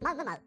妈妈妈